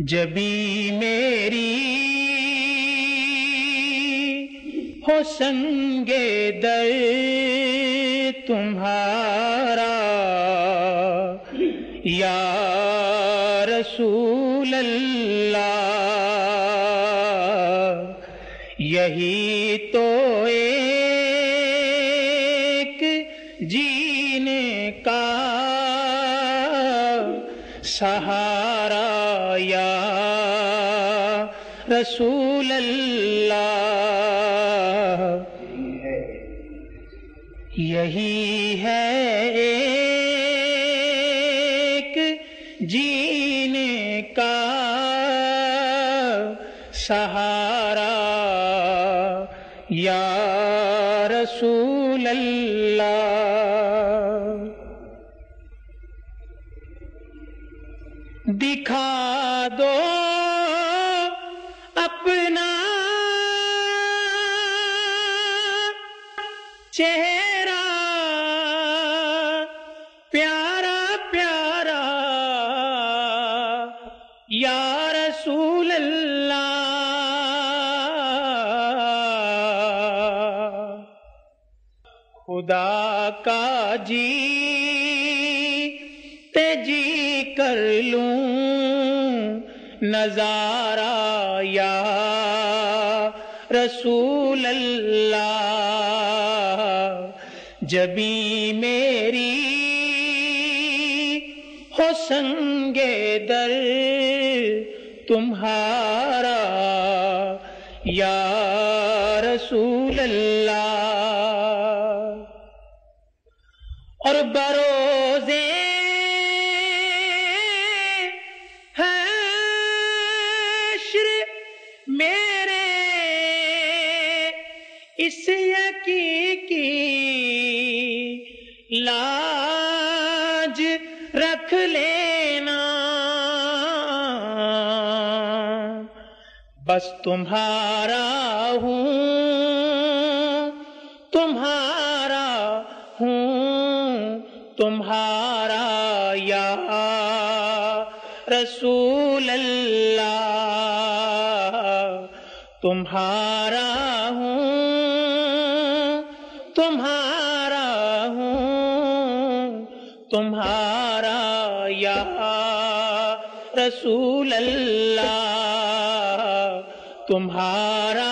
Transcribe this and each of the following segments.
जबी मेरी हो संगे दर तुम्हारा। या रसूल अल्लाह यही तो सहारा या रसूल यही है एक जीने का सहारा। दिखा दो अपना चेहरा। प्यारा प्यारा। या रसूल खुदा का जी तेज़ी कर लूँ। नज़ारा या रसूल अल्लाह जबी मेरी हो संगे दर, तुम्हारा या रसूल अल्लाह और बरोजे इस यकी की लाज रख लेना। बस तुम्हारा हूँ तुम्हारा हूँ, तुम्हारा या रसूल अल्लाह तुम्हारा हूँ तुम्हारा हूँ, तुम्हारा या रसूल अल्लाह तुम्हारा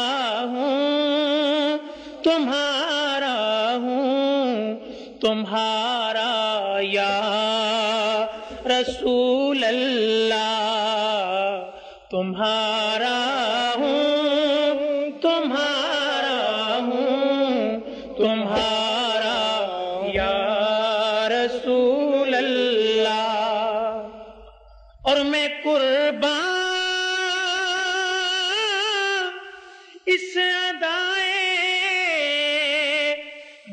हूँ तुम्हारा हूँ, तुम्हारा या रसूल अल्लाह तुम्हारा हूँ और मैं कुर्बान इस अदाए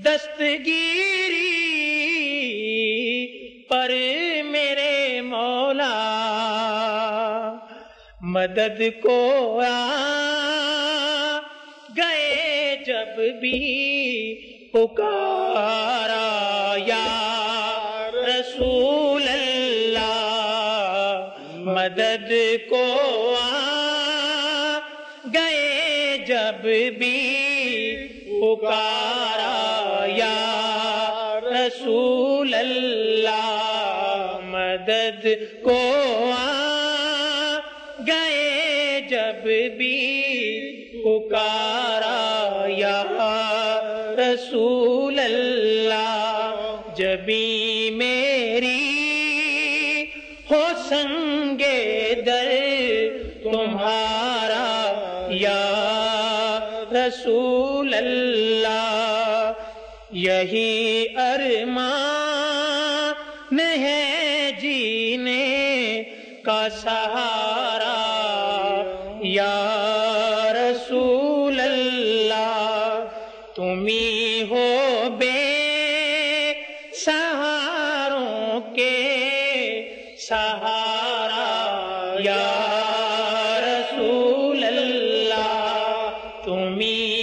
दस्तगीरी पर मेरे मौला मदद को आ गए जब भी पुकारा या रसूल। मदद को आ गए जब भी पुकारा या रसूल अल्लाह मदद को आ गए जब भी पुकारा या रसूल अल्लाह जबी मेरी यही अरमान है जीने का सहारा। या रसूल अल्लाह तुम्ही हो बे सहारों के सहारा। या रसूल अल्लाह तुम्ही